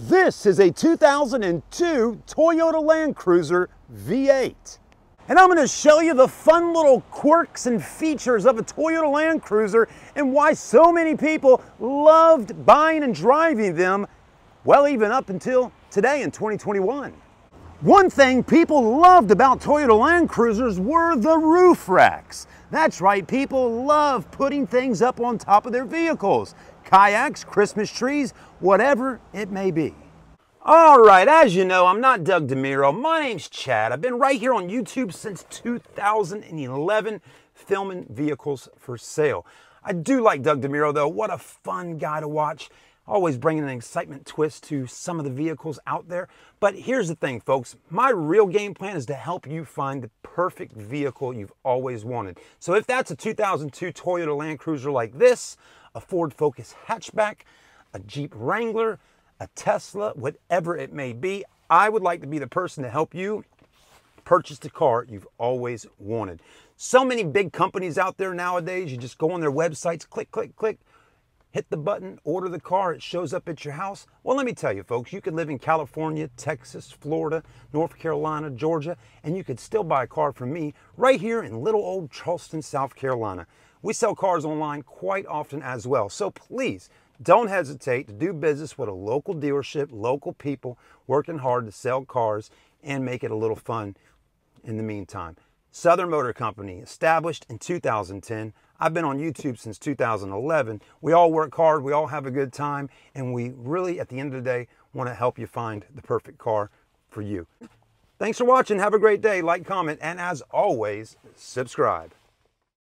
This is a 2002 Toyota Land Cruiser V8. And I'm going to show you the fun little quirks and features of a Toyota Land Cruiser and why so many people loved buying and driving them, well, even up until today in 2021. One thing people loved about Toyota Land Cruisers were the roof racks. That's right, people love putting things up on top of their vehicles kayaks, Christmas trees, whatever it may be. All right, as you know, I'm not Doug DeMuro. My name's Chad. I've been right here on YouTube since 2011 filming vehicles for sale. I do like Doug DeMuro though. What a fun guy to watch. Always bringing an excitement twist to some of the vehicles out there. But here's the thing, folks. My real game plan is to help you find the perfect vehicle you've always wanted. So if that's a 2002 Toyota Land Cruiser like this, a Ford Focus hatchback, a Jeep Wrangler, a Tesla, whatever it may be, I would like to be the person to help you purchase the car you've always wanted. So many big companies out there nowadays, you just go on their websites, click, click, click, hit the button, order the car, it shows up at your house. Well, let me tell you, folks, you could live in California, Texas, Florida, North Carolina, Georgia, and you could still buy a car from me right here in little old Charleston, South Carolina. We sell cars online quite often as well. So please don't hesitate to do business with a local dealership, local people working hard to sell cars and make it a little fun in the meantime. Southern Motor Company, established in 2010. I've been on YouTube since 2011. We all work hard, we all have a good time, and we really, at the end of the day, want to help you find the perfect car for you. Thanks for watching. Have a great day. Like, comment, and as always, subscribe.